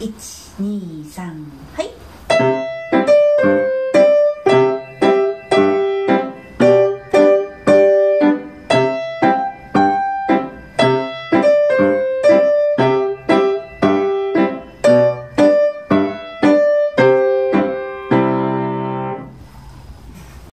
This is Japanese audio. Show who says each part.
Speaker 1: 123はい。